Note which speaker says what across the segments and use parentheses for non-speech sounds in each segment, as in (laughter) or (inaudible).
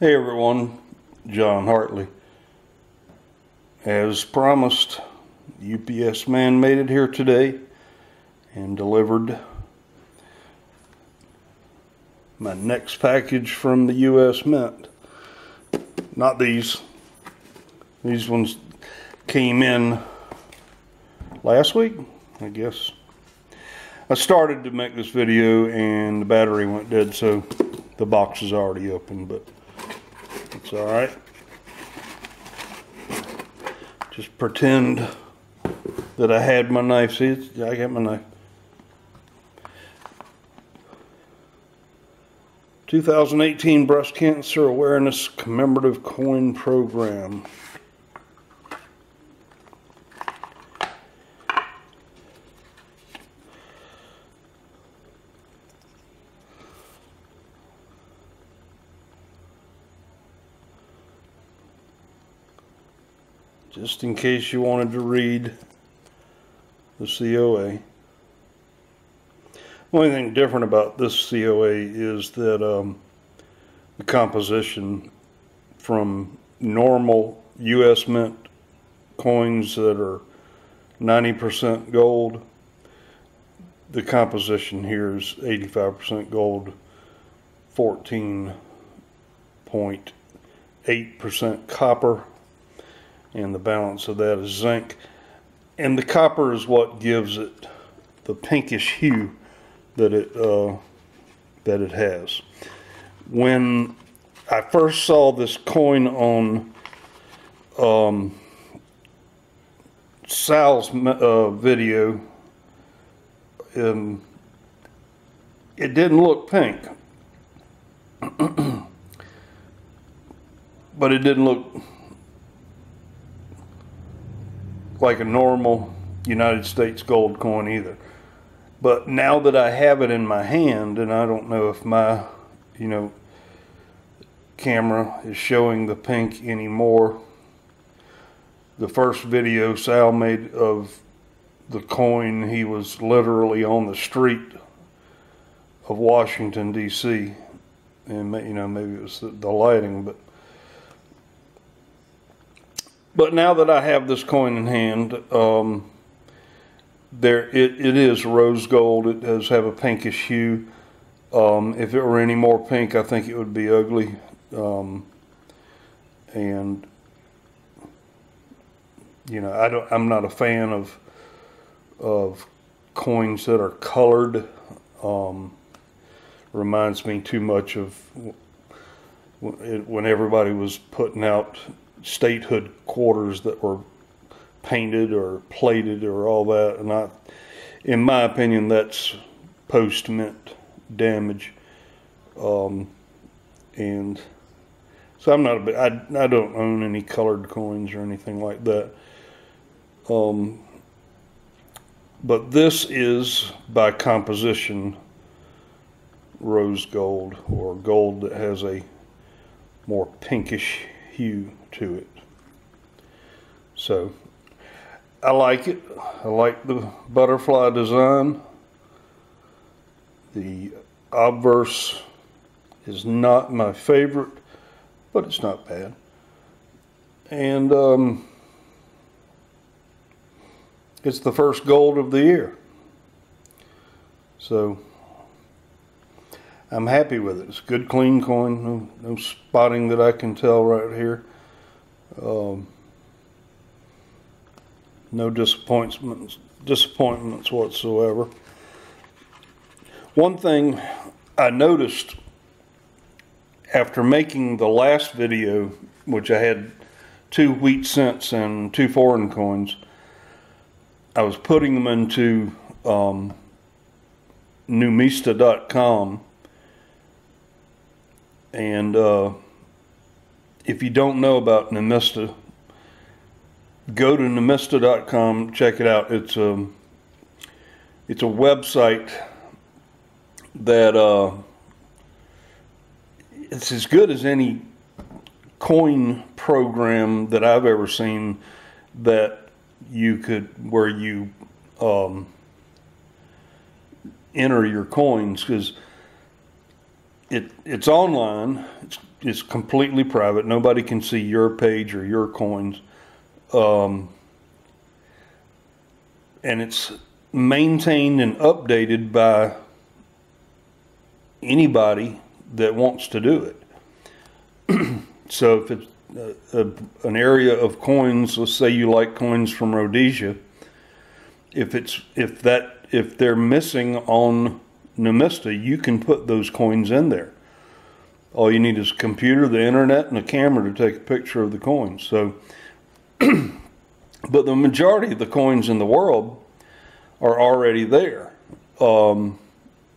Speaker 1: Hey everyone, John Hartley. As promised, UPS man made it here today and delivered my next package from the US Mint. Not these. These ones came in last week, I guess. I started to make this video and the battery went dead, so the box is already open, but it's all right. Just pretend that I had my knife. See, it's, I got my knife. 2018 Breast Cancer Awareness Commemorative Coin Program. Just in case you wanted to read the COA. The only thing different about this COA is that um, the composition from normal U.S. Mint coins that are 90% gold, the composition here is 85% gold, 14.8% copper, and the balance of that is zinc. And the copper is what gives it the pinkish hue that it uh, that it has. When I first saw this coin on um, Sal's uh, video, um, it didn't look pink, (clears throat) but it didn't look like a normal United States gold coin either. But now that I have it in my hand, and I don't know if my, you know, camera is showing the pink anymore. The first video Sal made of the coin, he was literally on the street of Washington, D.C. And, you know, maybe it was the lighting, but but now that I have this coin in hand, um, there it, it is rose gold. It does have a pinkish hue. Um, if it were any more pink, I think it would be ugly. Um, and you know, I don't. I'm not a fan of of coins that are colored. Um, reminds me too much of when everybody was putting out statehood quarters that were painted or plated or all that. And I, in my opinion, that's post mint damage. Um, and so I'm not a I, I don't own any colored coins or anything like that. Um, but this is by composition rose gold or gold that has a more pinkish hue to it. So I like it. I like the butterfly design. The obverse is not my favorite, but it's not bad. And um, it's the first gold of the year. So I'm happy with it. It's a good clean coin. No, no spotting that I can tell right here. Um, no disappointments, disappointments whatsoever. One thing I noticed after making the last video, which I had two wheat cents and two foreign coins, I was putting them into um, numista.com and uh, if you don't know about Numista, go to numista.com, check it out. It's a, um, it's a website that uh, it's as good as any coin program that I've ever seen that you could, where you um, enter your coins because it it's online. It's it's completely private. Nobody can see your page or your coins. Um, and it's maintained and updated by anybody that wants to do it. (clears throat) so if it's a, a, an area of coins, let's say you like coins from Rhodesia, if it's if that if they're missing on Numista, you can put those coins in there. All you need is a computer, the internet, and a camera to take a picture of the coins. So, (clears throat) but the majority of the coins in the world are already there. Um,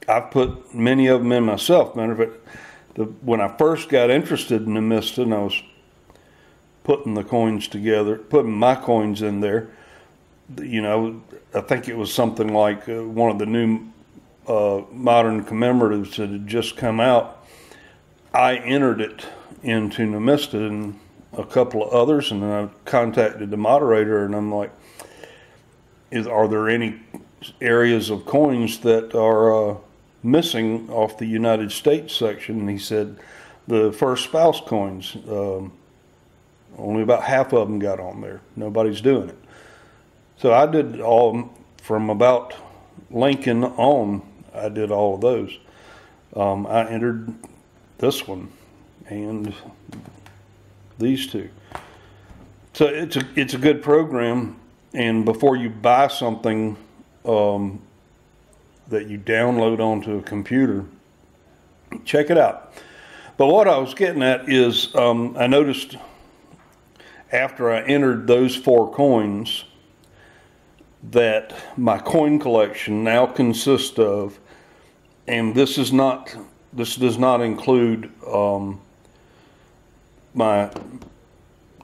Speaker 1: I've put many of them in myself. Matter of fact, the, when I first got interested in Numista and I was putting the coins together, putting my coins in there, you know, I think it was something like uh, one of the new uh, modern commemoratives that had just come out. I entered it into Numista and a couple of others, and then I contacted the moderator, and I'm like, "Is are there any areas of coins that are uh, missing off the United States section?" And he said, "The first spouse coins." Um, only about half of them got on there. Nobody's doing it. So I did all from about Lincoln on. I did all of those. Um, I entered this one and these two. So it's a it's a good program. And before you buy something um, that you download onto a computer, check it out. But what I was getting at is um, I noticed after I entered those four coins that my coin collection now consists of, and this is not, this does not include um, my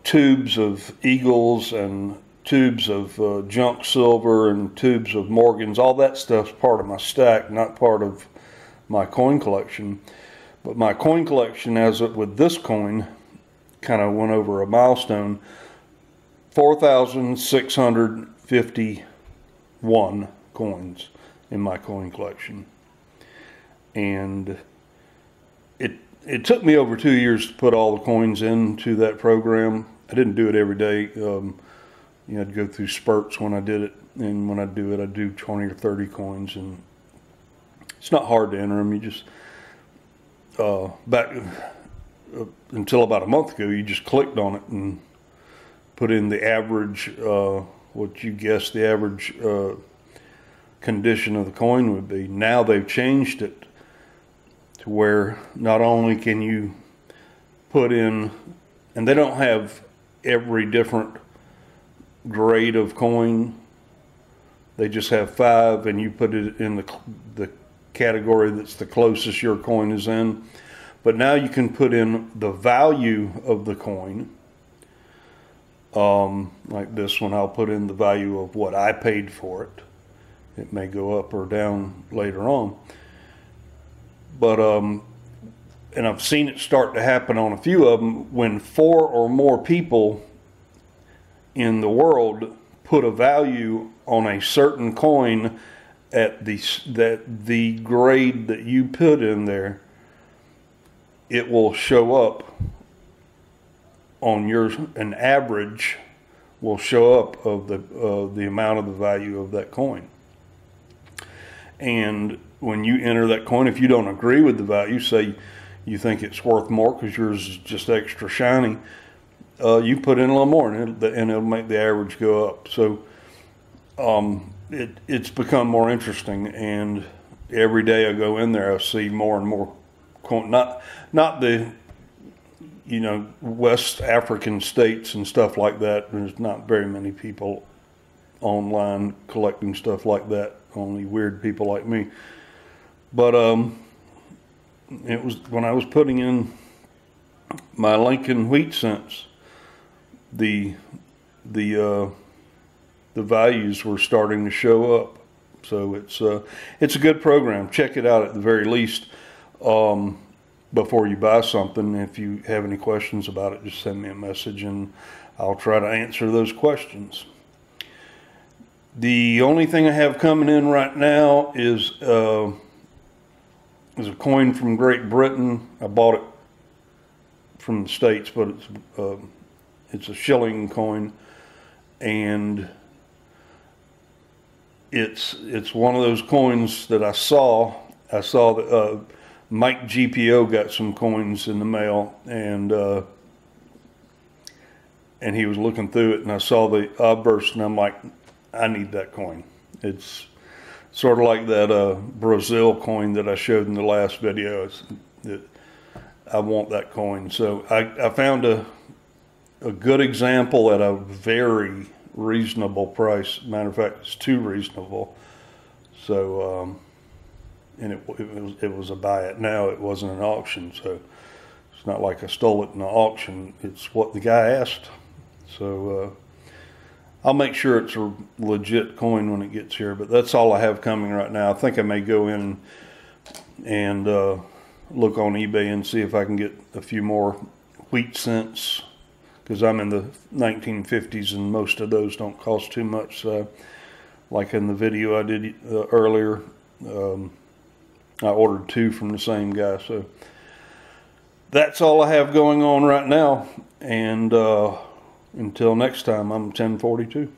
Speaker 1: tubes of Eagles and tubes of uh, junk silver and tubes of Morgans. All that stuff's part of my stack, not part of my coin collection. But my coin collection, as it with this coin, kind of went over a milestone. 4,651 coins in my coin collection. And it it took me over two years to put all the coins into that program. I didn't do it every day. Um, you know, I'd go through spurts when I did it, and when I do it, I do 20 or 30 coins, and it's not hard to enter them. You just uh, back uh, until about a month ago, you just clicked on it and put in the average. Uh, what you guess the average uh, condition of the coin would be. Now they've changed it to where not only can you put in, and they don't have every different grade of coin. They just have five, and you put it in the the category that's the closest your coin is in. But now you can put in the value of the coin um, like this one, I'll put in the value of what I paid for it. It may go up or down later on. But, um, and I've seen it start to happen on a few of them when four or more people in the world put a value on a certain coin at the that the grade that you put in there it will show up on yours, an average will show up of the uh, the amount of the value of that coin. And when you enter that coin, if you don't agree with the value, say you think it's worth more because yours is just extra shiny, uh, you put in a little more, and it'll, and it'll make the average go up. So um, it it's become more interesting, and every day I go in there, I see more and more coin. Not not the you know, West African states and stuff like that, there's not very many people online collecting stuff like that. Only weird people like me. But um, it was when I was putting in my Lincoln wheat cents, the the uh, the values were starting to show up. So it's uh, it's a good program. Check it out at the very least. Um, before you buy something. If you have any questions about it, just send me a message and I'll try to answer those questions. The only thing I have coming in right now is uh, is a coin from Great Britain. I bought it from the States, but it's, uh, it's a shilling coin. And it's, it's one of those coins that I saw. I saw that, uh, Mike GPO got some coins in the mail and, uh, and he was looking through it and I saw the obverse and I'm like, I need that coin. It's sort of like that uh, Brazil coin that I showed in the last video. It, I want that coin. So I, I found a, a good example at a very reasonable price. Matter of fact, it's too reasonable. So, um, and it, it was it was a buy it now. It wasn't an auction, so it's not like I stole it in an auction. It's what the guy asked. So uh, I'll make sure it's a legit coin when it gets here. But that's all I have coming right now. I think I may go in and uh, look on eBay and see if I can get a few more wheat cents because I'm in the 1950s and most of those don't cost too much. So, like in the video I did uh, earlier, um, I ordered two from the same guy. So that's all I have going on right now. And uh, until next time, I'm 1042.